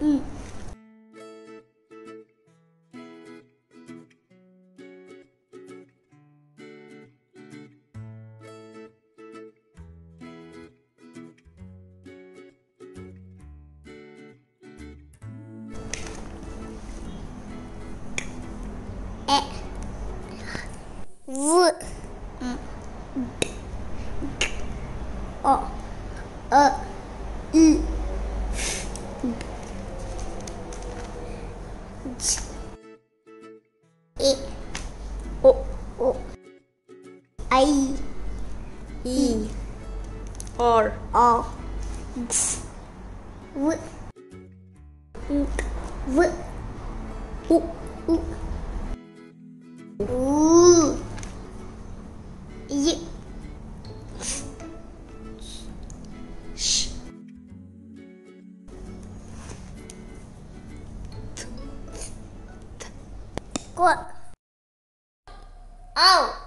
嗯。诶五嗯。哦。呃。嗯。E O O I E or O V V U U U Y Qua Ao oh.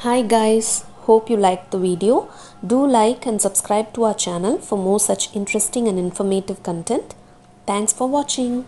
Hi guys, hope you liked the video. Do like and subscribe to our channel for more such interesting and informative content. Thanks for watching.